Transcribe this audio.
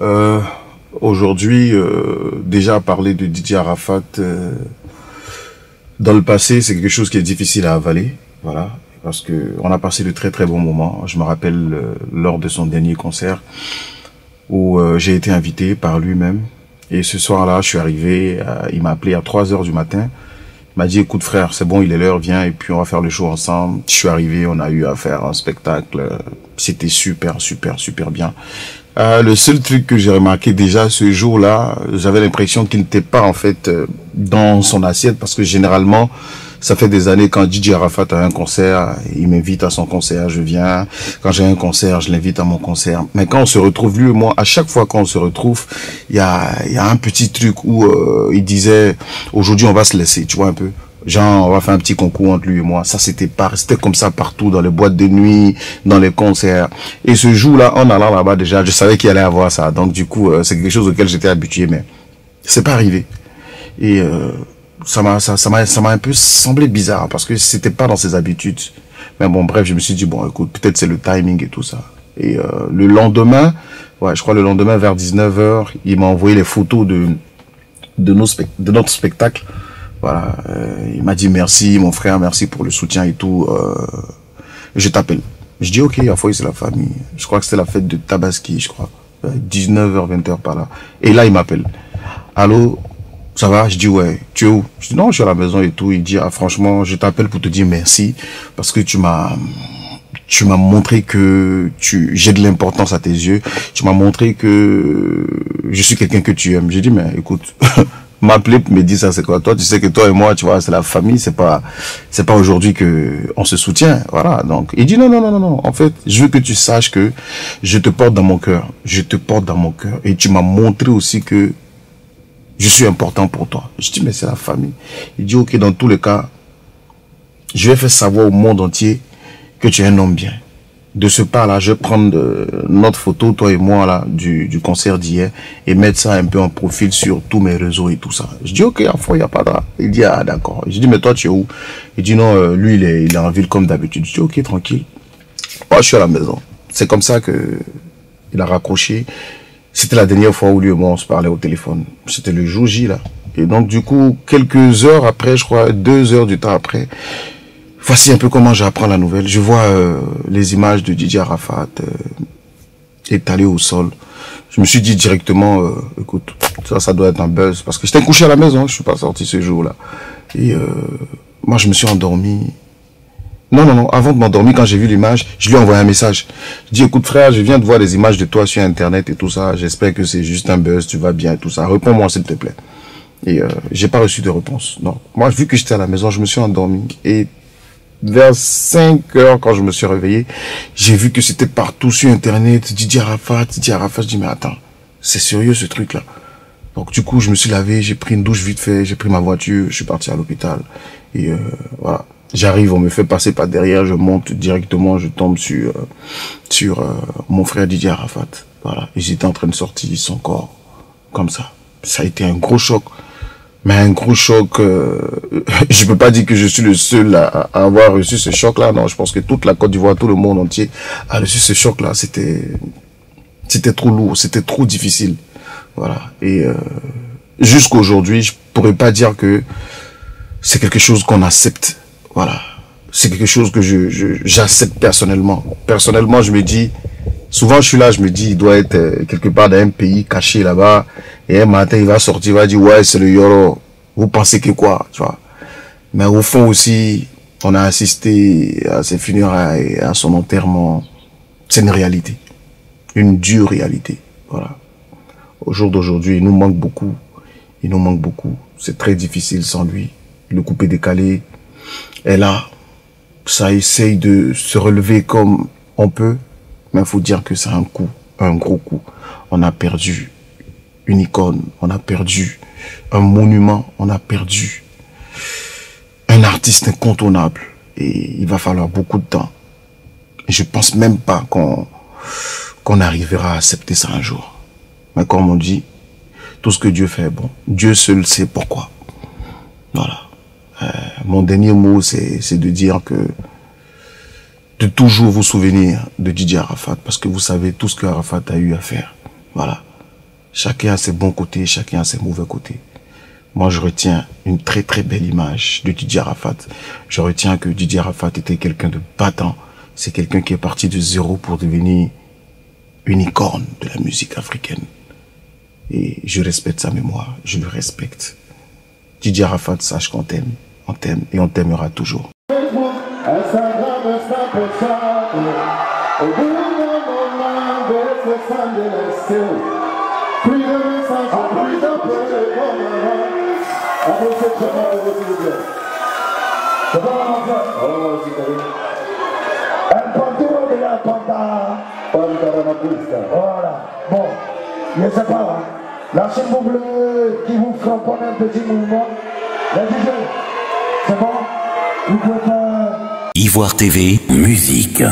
Euh, Aujourd'hui, euh, déjà parler de Didier Arafat euh, dans le passé, c'est quelque chose qui est difficile à avaler, voilà, parce que on a passé de très très bons moments. Je me rappelle euh, lors de son dernier concert où euh, j'ai été invité par lui-même et ce soir-là, je suis arrivé, il m'a appelé à 3 heures du matin. M'a dit, écoute frère, c'est bon, il est l'heure, viens, et puis on va faire le show ensemble. Je suis arrivé, on a eu à faire un spectacle. C'était super, super, super bien. Euh, le seul truc que j'ai remarqué déjà ce jour-là, j'avais l'impression qu'il n'était pas en fait euh, dans son assiette parce que généralement, ça fait des années quand DJ Arafat a un concert, il m'invite à son concert, je viens. Quand j'ai un concert, je l'invite à mon concert. Mais quand on se retrouve, lui et moi, à chaque fois qu'on se retrouve, il y a, y a un petit truc où euh, il disait, aujourd'hui on va se laisser, tu vois un peu. Genre, on va faire un petit concours entre lui et moi. Ça, c'était pas, c'était comme ça partout, dans les boîtes de nuit, dans les concerts. Et ce jour-là, en allant là-bas, déjà, je savais qu'il allait avoir ça. Donc, du coup, euh, c'est quelque chose auquel j'étais habitué, mais c'est pas arrivé. Et euh, ça m'a, ça, m'a, ça m'a un peu semblé bizarre parce que c'était pas dans ses habitudes. Mais bon, bref, je me suis dit bon, écoute, peut-être c'est le timing et tout ça. Et euh, le lendemain, ouais, je crois le lendemain vers 19h, il m'a envoyé les photos de de nos de notre spectacle voilà, euh, il m'a dit merci, mon frère, merci pour le soutien et tout. Euh, je t'appelle. Je dis ok, à fois c'est la famille. Je crois que c'était la fête de Tabaski, je crois. 19h, 20h par là. Et là, il m'appelle. Allô, ça va? Je dis ouais. Tu es où? Je dis non, je suis à la maison et tout. Il dit ah franchement, je t'appelle pour te dire merci parce que tu m'as tu m'as montré que tu j'ai de l'importance à tes yeux. Tu m'as montré que je suis quelqu'un que tu aimes. J'ai dit mais écoute, m'appeler me dire ça c'est quoi? Toi tu sais que toi et moi tu vois c'est la famille. C'est pas c'est pas aujourd'hui que on se soutient. Voilà. Donc il dit non non non non non. En fait je veux que tu saches que je te porte dans mon cœur. Je te porte dans mon cœur. Et tu m'as montré aussi que je suis important pour toi je dis mais c'est la famille il dit ok dans tous les cas je vais faire savoir au monde entier que tu es un homme bien de ce pas-là, je vais prendre euh, notre photo, toi et moi, là, du, du concert d'hier, et mettre ça un peu en profil sur tous mes réseaux et tout ça. Je dis, ok, à fois, il n'y a pas de... Il dit, ah, d'accord. Je dis, mais toi, tu es où? Il dit, non, euh, lui, il est, il est en ville comme d'habitude. Je dis, ok, tranquille. Moi, je suis à la maison. C'est comme ça que il a raccroché. C'était la dernière fois où lui et moi, on se parlait au téléphone. C'était le jour J, là. Et donc, du coup, quelques heures après, je crois, deux heures du temps après, Voici un peu comment j'apprends la nouvelle. Je vois euh, les images de Didier Arafat euh, étalées au sol. Je me suis dit directement, euh, écoute, ça, ça doit être un buzz. Parce que j'étais couché à la maison, je suis pas sorti ce jour-là. Et euh, moi, je me suis endormi. Non, non, non, avant de m'endormir, quand j'ai vu l'image, je lui ai envoyé un message. Je dis, écoute frère, je viens de voir des images de toi sur Internet et tout ça. J'espère que c'est juste un buzz, tu vas bien et tout ça. Réponds-moi s'il te plaît. Et euh, j'ai pas reçu de réponse. Non. Moi, vu que j'étais à la maison, je me suis endormi. Et vers 5 heures, quand je me suis réveillé, j'ai vu que c'était partout sur Internet, Didier Arafat, Didier Arafat. Je dis, mais attends, c'est sérieux ce truc-là? Donc du coup, je me suis lavé, j'ai pris une douche vite fait, j'ai pris ma voiture, je suis parti à l'hôpital. Et euh, voilà, j'arrive, on me fait passer par derrière, je monte directement, je tombe sur euh, sur euh, mon frère Didier Arafat. Voilà, et j'étais en train de sortir son corps, comme ça. Ça a été un gros choc. Mais un gros choc, euh, je peux pas dire que je suis le seul à, avoir reçu ce choc-là. Non, je pense que toute la Côte d'Ivoire, tout le monde entier a reçu ce choc-là. C'était, c'était trop lourd, c'était trop difficile. Voilà. Et euh, jusqu'aujourd'hui, je pourrais pas dire que c'est quelque chose qu'on accepte. Voilà. C'est quelque chose que je, j'accepte personnellement. Personnellement, je me dis, souvent je suis là, je me dis, il doit être euh, quelque part dans un pays caché là-bas. Et un matin, il va sortir, il va dire, ouais, c'est le Yoro. Vous pensez que quoi, tu vois? Mais au fond aussi, on a assisté à ses funérailles à son enterrement. C'est une réalité. Une dure réalité. Voilà. Au jour d'aujourd'hui, il nous manque beaucoup. Il nous manque beaucoup. C'est très difficile sans lui. Le coupé décalé est là. Ça essaye de se relever comme on peut. Mais il faut dire que c'est un coup, un gros coup. On a perdu une icône, on a perdu un monument, on a perdu un artiste incontournable. Et il va falloir beaucoup de temps. Et je pense même pas qu'on qu'on arrivera à accepter ça un jour. Mais comme on dit, tout ce que Dieu fait, bon, Dieu seul sait pourquoi. Voilà. Euh, mon dernier mot, c'est de dire que de toujours vous souvenir de Didier Arafat, parce que vous savez tout ce que Arafat a eu à faire. Voilà. Chacun a ses bons côtés, chacun a ses mauvais côtés. Moi, je retiens une très très belle image de Didier Arafat. Je retiens que Didier Arafat était quelqu'un de battant. C'est quelqu'un qui est parti de zéro pour devenir une icône de la musique africaine. Et je respecte sa mémoire, je le respecte. Didier Arafat, sache qu'on t'aime, on t'aime et on t'aimera toujours. Voilà. Bon, je sais pas. Là, s'il vous plaît, qui vous un petit mouvement. La c'est bon Vous pouvez pas... Ivoire TV, musique.